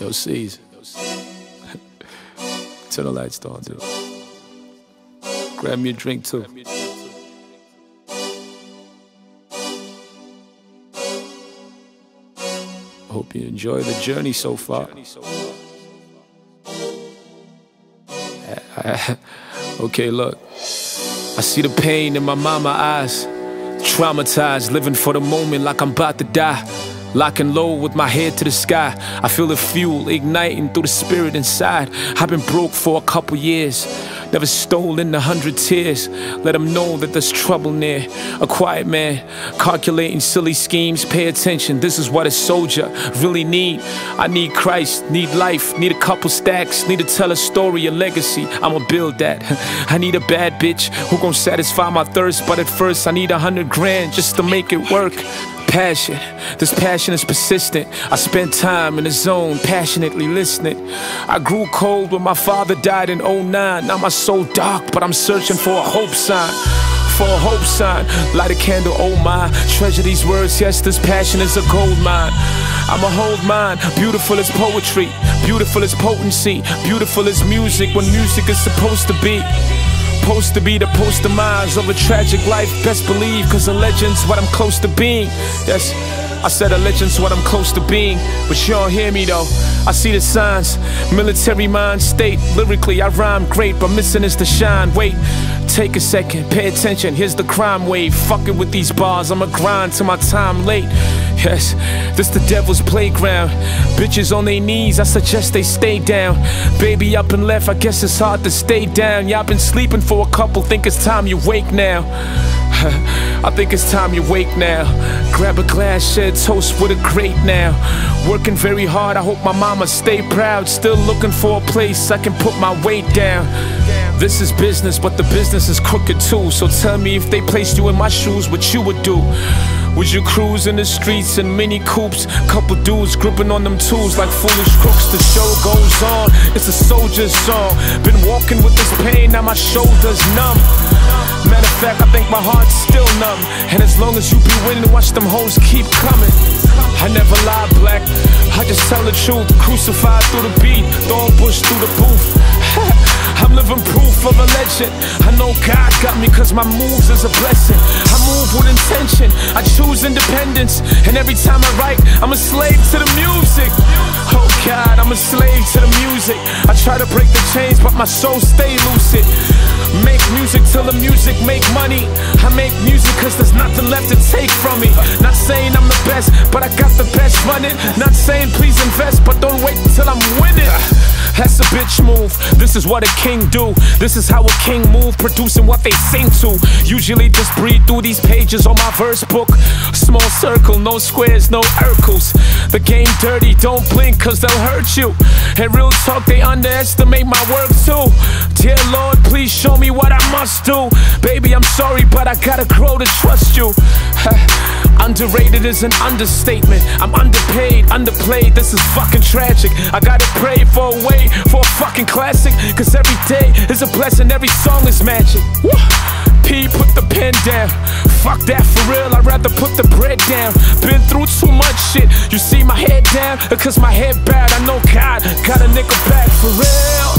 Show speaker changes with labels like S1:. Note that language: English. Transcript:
S1: Yo, C's. Turn the lights on, dude. Grab me a drink, too. Hope you enjoy the journey so far. okay, look. I see the pain in my mama eyes. Traumatized, living for the moment like I'm about to die. Locking low with my head to the sky. I feel the fuel igniting through the spirit inside. I've been broke for a couple years. Never stolen a hundred tears. Let them know that there's trouble near. A quiet man, calculating silly schemes. Pay attention, this is what a soldier really need. I need Christ, need life, need a couple stacks, need to tell a story, a legacy. I'ma build that. I need a bad bitch who gon' satisfy my thirst. But at first, I need a hundred grand just to make it work passion. This passion is persistent. I spent time in the zone, passionately listening. I grew cold when my father died in 09. Now my soul dark, but I'm searching for a hope sign. For a hope sign, light a candle, oh my. Treasure these words, yes, this passion is a gold mine. I'ma hold mine, beautiful as poetry, beautiful as potency, beautiful as music when music is supposed to be supposed to be the poster minds of a tragic life. Best believe, cause a legend's what I'm close to being. Yes, I said a legend's what I'm close to being. But you don't hear me though. I see the signs. Military mind state. Lyrically, I rhyme great, but missing is the shine. Wait, take a second, pay attention. Here's the crime wave. Fucking with these bars, I'ma grind till my time late. Yes, this the devil's playground. Bitches on their knees, I suggest they stay down. Baby up and left, I guess it's hard to stay down. Y'all been sleeping for a couple, think it's time you wake now. I think it's time you wake now. Grab a glass, shed toast with a grate now. Working very hard, I hope my mama stay proud. Still looking for a place I can put my weight down. This is business, but the business is crooked too. So tell me if they placed you in my shoes, what you would do. Would you cruise in the streets in mini coupes? Couple dudes gripping on them tools like foolish crooks. The show goes on, it's a soldier's song. Been walking with this pain, now my shoulders numb. Matter of fact, I think my heart's still numb. And as long as you be willing to watch them hoes keep coming. I never lie black, I just tell the truth. Crucified through the beat, thorn bush through the booth. I'm living proof of a legend. I know God got me cause my moves is a blessing. I move with intention, I choose independence. And every time I write, I'm a slave to the music. Oh God, I'm a slave to the music. I try to break the chains, but my soul stay lucid. Make music till the music make money. I make music cause there's nothing left to take from me. Not saying I'm the best, but I got the best running. Not saying please invest, but don't wait until I'm winning. That's a bitch move. This is what a king do. This is how a king move, producing what they sing to. Usually just breathe through these pages on my verse book. Small circle, no squares, no circles. The game dirty, don't blink cause they'll hurt you. And real talk, they underestimate my work too. Dear Lord, do. Baby, I'm sorry, but I gotta grow to trust you. Underrated is an understatement. I'm underpaid, underplayed. This is fucking tragic. I gotta pray for a way for a fucking classic. Cause every day is a blessing, every song is magic. Woo! P, put the pen down. Fuck that for real, I'd rather put the bread down. Been through too much shit. You see my head down, cause my head bad. I know God got a nigga back for real.